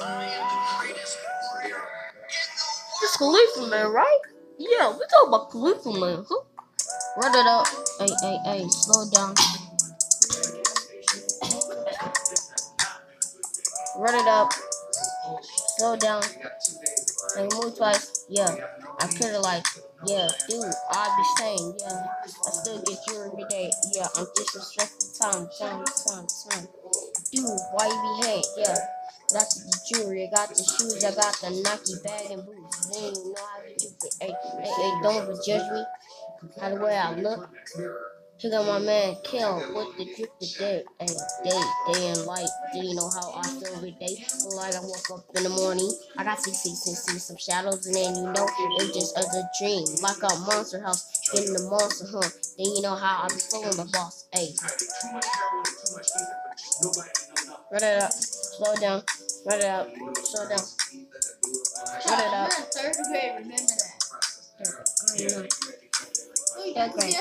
It's Khalifa Man, right? Yeah, we talk about Khalifa Man. Huh? Run it up. Hey, hey, hey, slow down. Run it up. Slow down. Hey, move twice. Yeah. I coulda like, yeah, dude, I'd be saying, yeah. I still get you every day. Yeah, I'm just disrespecting time, time, time, time. Dude, why you be hate? Yeah. Got the jewelry, I got the shoes, I got the Nike bag and boots. They ain't know how to do it. Hey, hey, hey, don't judge me. How the way I look. Check out my man Kill with the drip today. Hey, day, day and light. Do you know how I feel every day? Feel like I woke up in the morning. I got see, see, see, see some shadows, and then you know it's just as a dream. Like a monster house, getting the monster hunt. Then you know how I be feeling the boss. Hey. Run it up. Slow down. Run it up. Slow down. Shut it up. Third grade, remember that. I don't know. Oh, you